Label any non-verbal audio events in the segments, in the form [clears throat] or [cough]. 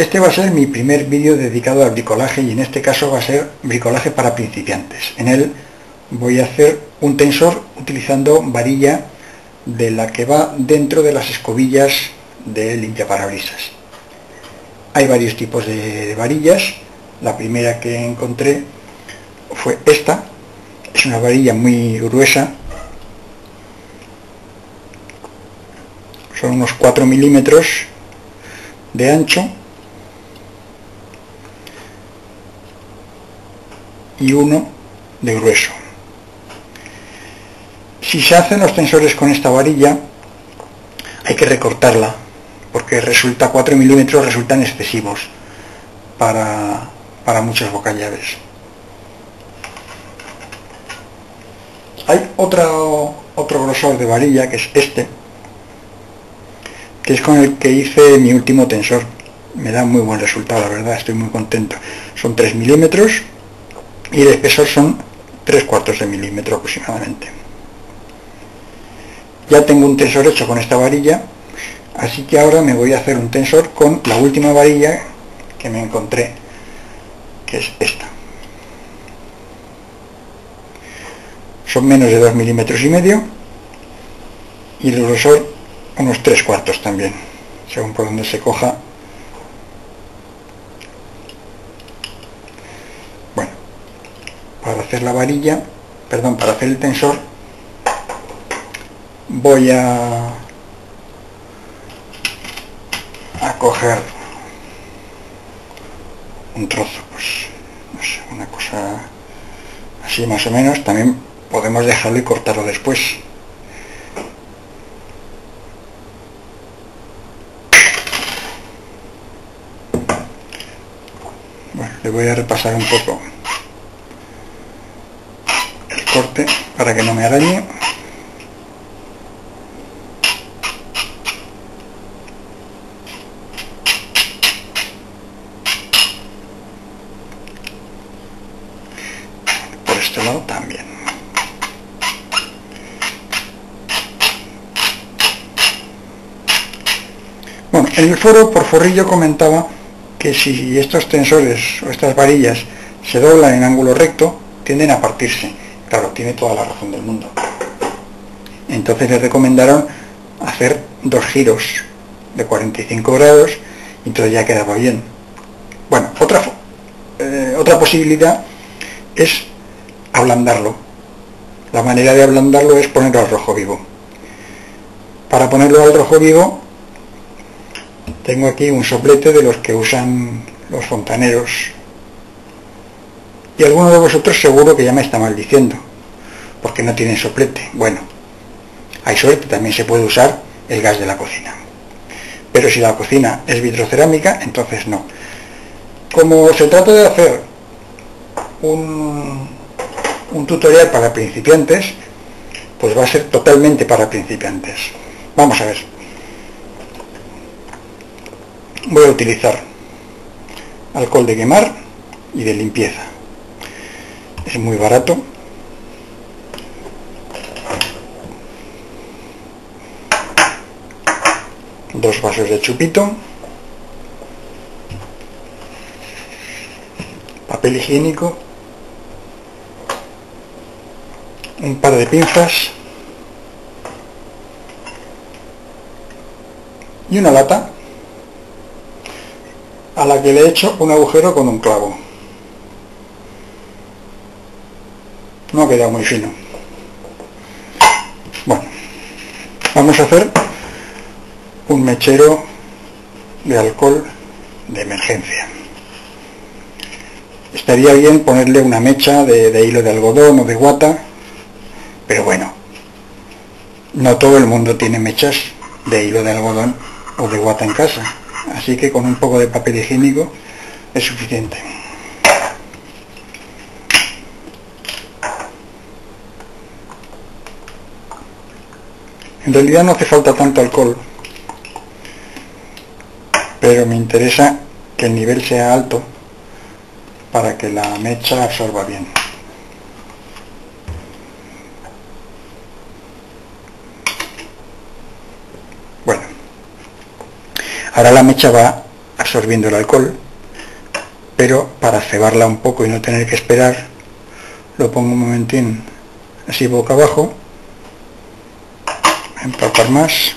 Este va a ser mi primer vídeo dedicado al bricolaje y en este caso va a ser bricolaje para principiantes. En él voy a hacer un tensor utilizando varilla de la que va dentro de las escobillas de limpiaparabrisas. Hay varios tipos de varillas. La primera que encontré fue esta. Es una varilla muy gruesa. Son unos 4 milímetros de ancho y uno de grueso. Si se hacen los tensores con esta varilla, hay que recortarla, porque resulta 4 milímetros resultan excesivos para, para muchas bocallaves. Hay otro, otro grosor de varilla, que es este, que es con el que hice mi último tensor. Me da muy buen resultado, la verdad, estoy muy contento. Son 3 milímetros y el espesor son 3 cuartos de milímetro aproximadamente. Ya tengo un tensor hecho con esta varilla, así que ahora me voy a hacer un tensor con la última varilla que me encontré, que es esta. Son menos de 2 milímetros y medio y el grosor unos 3 cuartos también, según por donde se coja para hacer la varilla, perdón, para hacer el tensor, voy a, a coger un trozo, pues, no sé, una cosa así más o menos, también podemos dejarlo y cortarlo después. Bueno, le voy a repasar un poco corte para que no me arañe. Por este lado también. Bueno en el foro por forrillo comentaba que si estos tensores o estas varillas se doblan en ángulo recto tienden a partirse Claro, tiene toda la razón del mundo. Entonces le recomendaron hacer dos giros de 45 grados y entonces ya quedaba bien. Bueno, otra, eh, otra posibilidad es ablandarlo. La manera de ablandarlo es ponerlo al rojo vivo. Para ponerlo al rojo vivo tengo aquí un soplete de los que usan los fontaneros y alguno de vosotros seguro que ya me está maldiciendo, porque no tiene soplete. Bueno, hay suerte, también se puede usar el gas de la cocina. Pero si la cocina es vitrocerámica, entonces no. Como se trata de hacer un, un tutorial para principiantes, pues va a ser totalmente para principiantes. Vamos a ver. Voy a utilizar alcohol de quemar y de limpieza es muy barato. Dos vasos de chupito. Papel higiénico. Un par de pinzas. Y una lata a la que le he hecho un agujero con un clavo no ha quedado muy fino bueno vamos a hacer un mechero de alcohol de emergencia. Estaría bien ponerle una mecha de, de hilo de algodón o de guata pero bueno no todo el mundo tiene mechas de hilo de algodón o de guata en casa así que con un poco de papel higiénico es suficiente En realidad no hace falta tanto alcohol, pero me interesa que el nivel sea alto para que la mecha absorba bien. Bueno, ahora la mecha va absorbiendo el alcohol, pero para cebarla un poco y no tener que esperar, lo pongo un momentín así boca abajo, empapar más.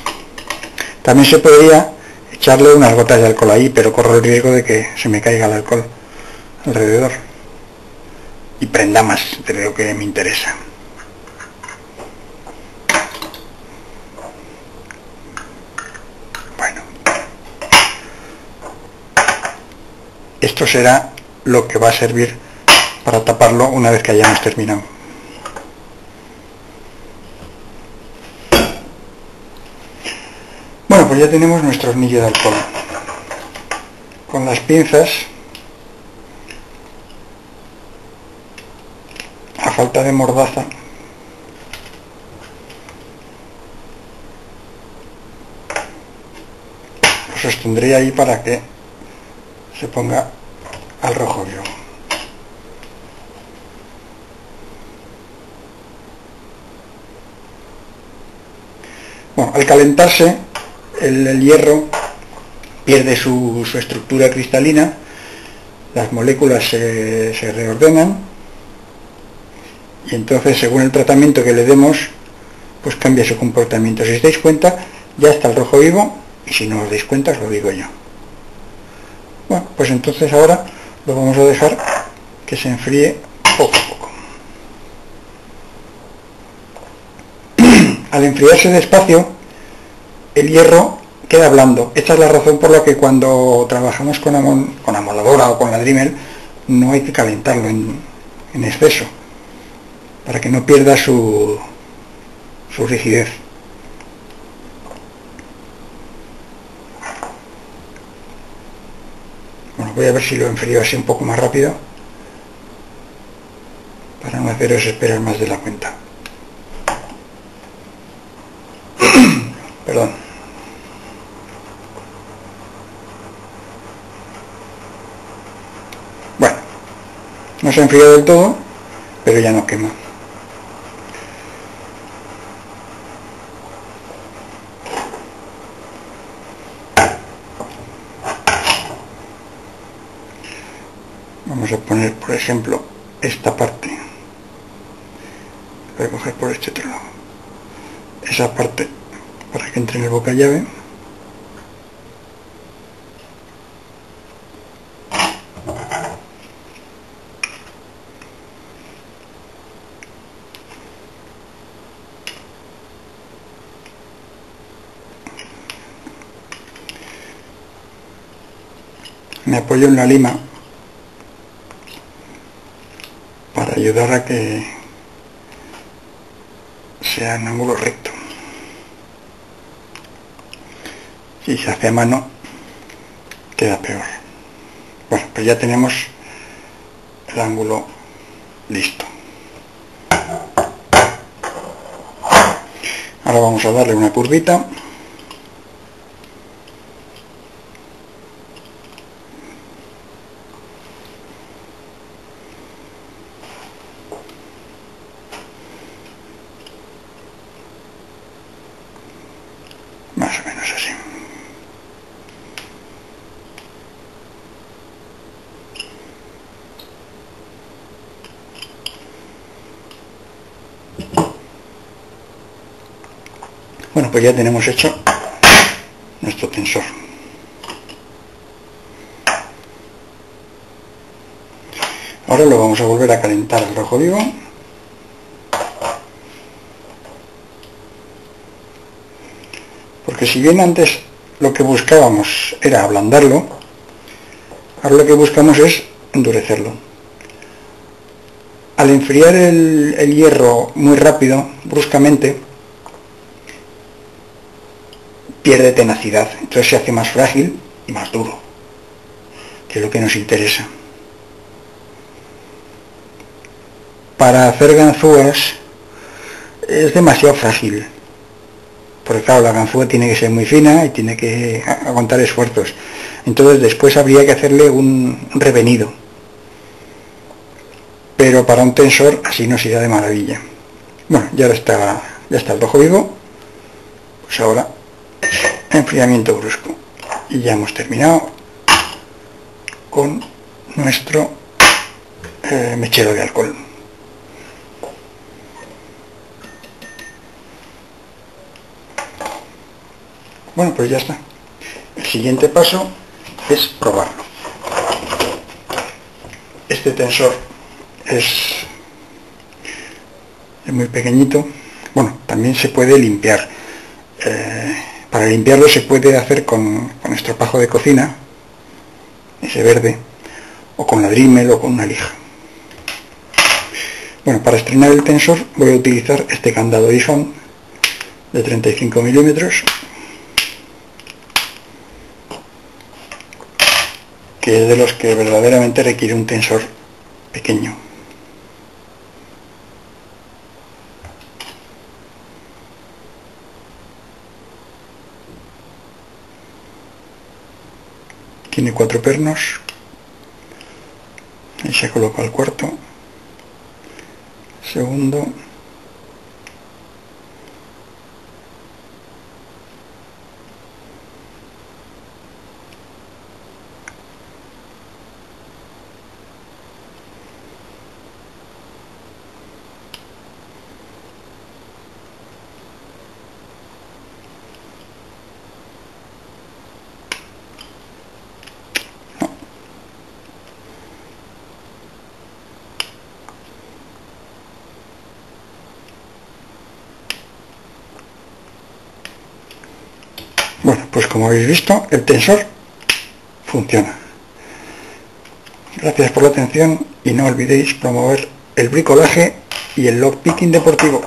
También se podría echarle unas gotas de alcohol ahí, pero corro el riesgo de que se me caiga el alcohol alrededor y prenda más de lo que me interesa. Bueno, esto será lo que va a servir para taparlo una vez que hayamos terminado. Bueno, ya tenemos nuestro hornillo de alcohol. Con las pinzas falta de mordaza lo sostendría ahí para que se ponga al rojo vivo bueno, al calentarse el, hierro pierde su, estructura cristalina las moléculas se reordenan y entonces según el tratamiento que le demos pues cambia su comportamiento. Si os dais cuenta ya está el rojo vivo y si no os dais cuenta os lo digo yo. Bueno pues entonces ahora lo vamos a dejar que se enfríe poco a poco. [clears throat] Al enfriarse despacio el hierro queda blando esta es la razón por la que cuando trabajamos con, con amoladora o con la Dremel no hay que calentarlo en exceso para que no pierda su, su rigidez. Bueno, voy a ver si lo enfrío así un poco más rápido para no haceros esperar más de la cuenta. Perdón. Bueno, no se ha enfriado del todo, pero ya no quema. vamos a poner por ejemplo esta parte voy a coger por este otro lado esa parte entre en el boca llave me apoyo en la lima ayudar a que sea en ángulo Si se hace a mano, queda peor. Bueno, pues ya tenemos el ángulo listo. Ahora vamos a darle una curvita. Bueno, pues ya tenemos hecho nuestro tensor. Ahora lo vamos a volver a calentar al rojo vivo. Porque si bien antes lo que buscábamos era ablandarlo, ahora lo que buscamos es endurecerlo. Al enfriar el, el hierro muy rápido, bruscamente, pierde tenacidad, entonces se hace más frágil y más duro, que es lo que nos interesa. Para hacer ganzúas es demasiado frágil, porque claro, la ganzúa tiene que ser muy fina y tiene que aguantar esfuerzos. Entonces después habría que hacerle un revenido. Pero para un tensor así nos irá de maravilla. Bueno, ya está, ya está el rojo vivo. Pues ahora enfriamiento brusco y ya hemos terminado con nuestro eh, mechero de alcohol. Bueno, pues ya está. El siguiente paso es probarlo. Este tensor es, muy pequeñito. Bueno, también se puede limpiar. Eh, para limpiarlo se puede hacer con, con estropajo de cocina, ese verde, o con la Dremel o con una lija. Bueno, para estrenar el tensor voy a utilizar este candado iPhone de 35 milímetros que es de los que verdaderamente requiere un tensor pequeño. Tiene cuatro pernos. Ahí se coloca el cuarto. Segundo. Bueno, pues como habéis visto, el tensor funciona. Gracias por la atención y no olvidéis promover el bricolaje y el lockpicking deportivo.